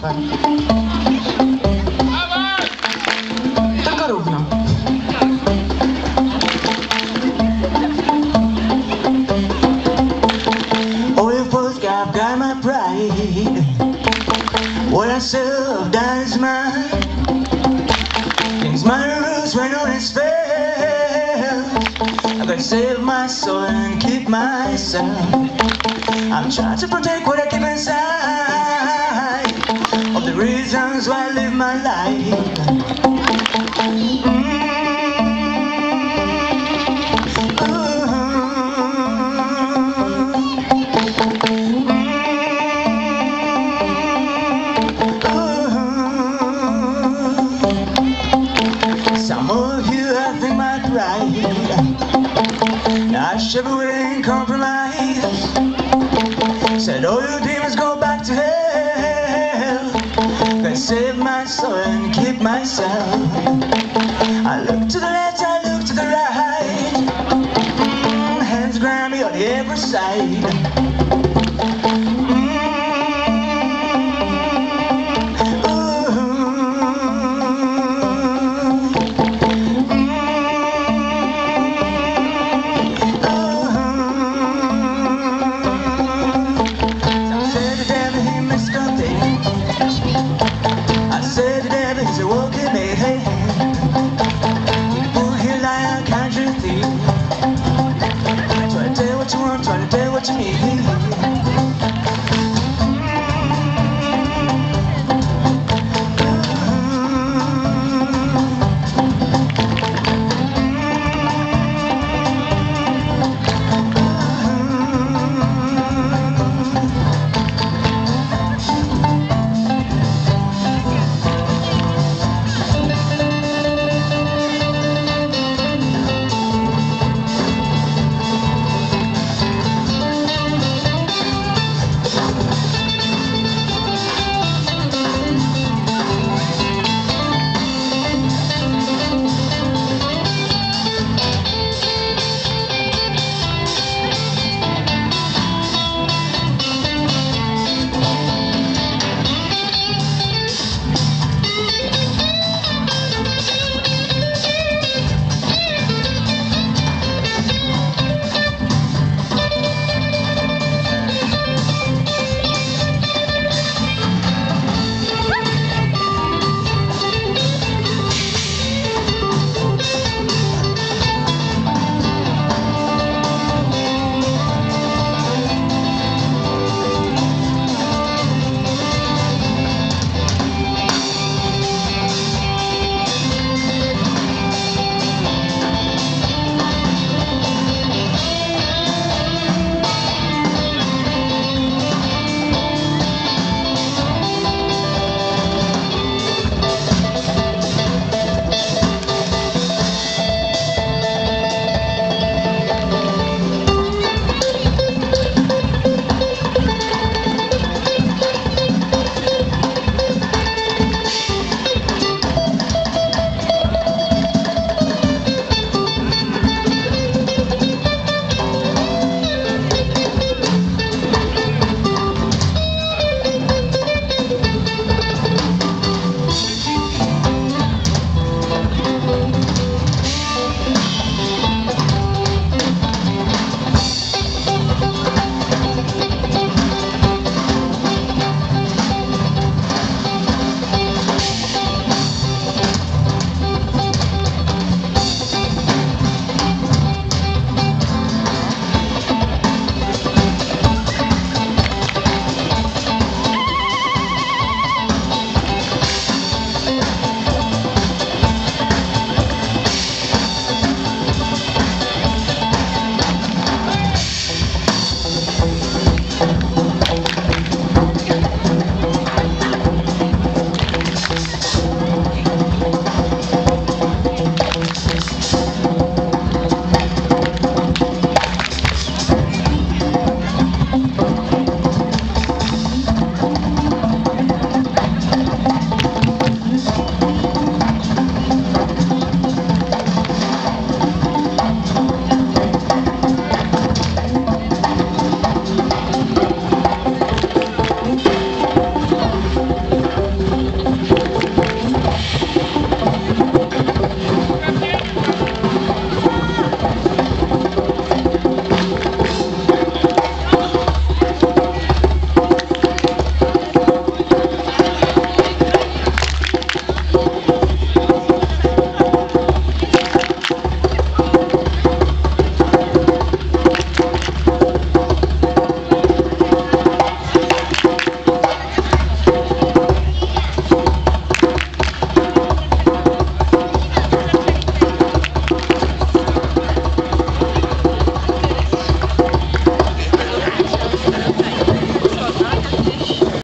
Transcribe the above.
Tylko równo. Oh, you folks got, got my pride. What I serve, that is mine. Things my roots when on its fair. I gotta save my soul and keep myself. I'm trying to protect what I keep inside. Reasons why I live my life. Some of you I think right Not shiver with compromise. Said all your demons go back to hell save my soul and keep myself